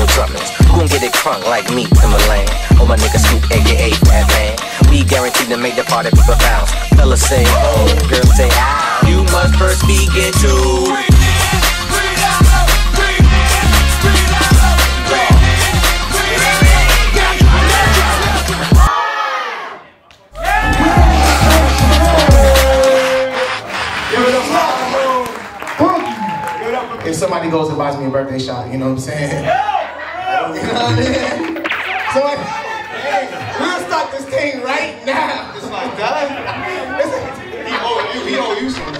Bill Drummond. Who gon' get it crunk like me, Timbaland? Oh my nigga aka. We guaranteed to make the party people bounce. Fellas say oh, girls say ah. You must first begin to. If somebody goes and buys me a birthday shot, you know what I'm saying? You know what I mean? Somebody, hey, we'll stop this thing right now. It's like. Listen, He owe you, he owe you some.